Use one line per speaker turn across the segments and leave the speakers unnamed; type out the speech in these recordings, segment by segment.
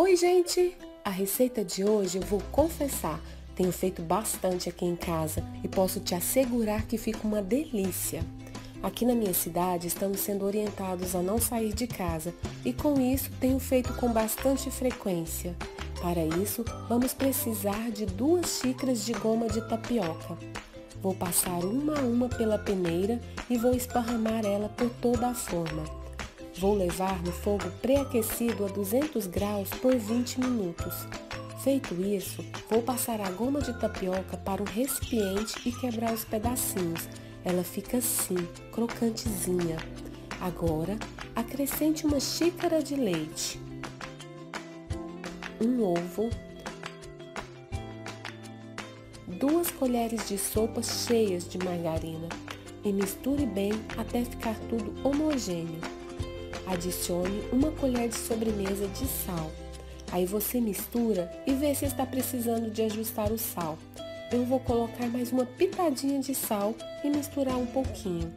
Oi, gente! A receita de hoje eu vou confessar, tenho feito bastante aqui em casa e posso te assegurar que fica uma delícia. Aqui na minha cidade estamos sendo orientados a não sair de casa e com isso tenho feito com bastante frequência. Para isso, vamos precisar de duas xícaras de goma de tapioca. Vou passar uma a uma pela peneira e vou esparramar ela por toda a forma. Vou levar no fogo pré-aquecido a 200 graus por 20 minutos. Feito isso, vou passar a goma de tapioca para um recipiente e quebrar os pedacinhos. Ela fica assim, crocantezinha. Agora, acrescente uma xícara de leite, um ovo, duas colheres de sopa cheias de margarina e misture bem até ficar tudo homogêneo. Adicione uma colher de sobremesa de sal. Aí você mistura e vê se está precisando de ajustar o sal. Eu vou colocar mais uma pitadinha de sal e misturar um pouquinho.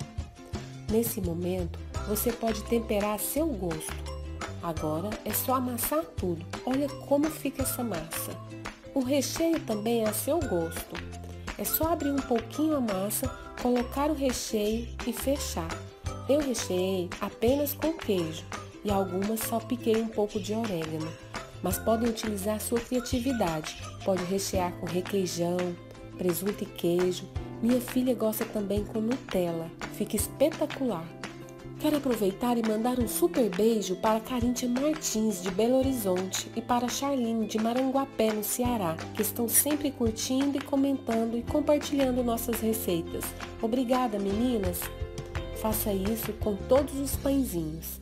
Nesse momento, você pode temperar a seu gosto. Agora é só amassar tudo. Olha como fica essa massa. O recheio também é a seu gosto. É só abrir um pouquinho a massa, colocar o recheio e fechar. Eu recheei apenas com queijo e algumas salpiquei um pouco de orégano, mas podem utilizar sua criatividade. Pode rechear com requeijão, presunto e queijo. Minha filha gosta também com Nutella, fica espetacular. Quero aproveitar e mandar um super beijo para Caríntia Martins, de Belo Horizonte, e para Charlene, de Maranguapé, no Ceará, que estão sempre curtindo e comentando e compartilhando nossas receitas. Obrigada, meninas! Faça isso com todos os pãezinhos.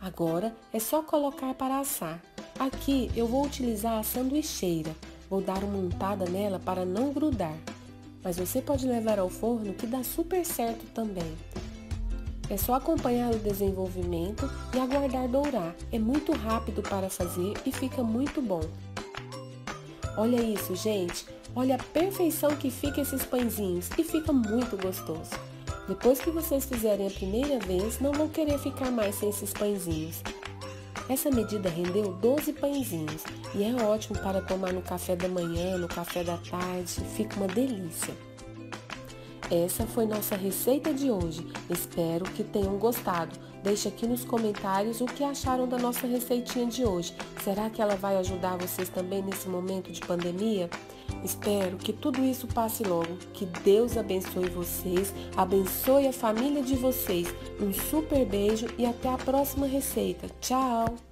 Agora é só colocar para assar. Aqui eu vou utilizar a sanduicheira. Vou dar uma untada nela para não grudar. Mas você pode levar ao forno que dá super certo também. É só acompanhar o desenvolvimento e aguardar dourar. É muito rápido para fazer e fica muito bom. Olha isso, gente. Olha a perfeição que fica esses pãezinhos e fica muito gostoso. Depois que vocês fizerem a primeira vez, não vão querer ficar mais sem esses pãezinhos. Essa medida rendeu 12 pãezinhos e é ótimo para tomar no café da manhã, no café da tarde, fica uma delícia. Essa foi nossa receita de hoje. Espero que tenham gostado. Deixe aqui nos comentários o que acharam da nossa receitinha de hoje. Será que ela vai ajudar vocês também nesse momento de pandemia? Espero que tudo isso passe logo. Que Deus abençoe vocês, abençoe a família de vocês. Um super beijo e até a próxima receita. Tchau!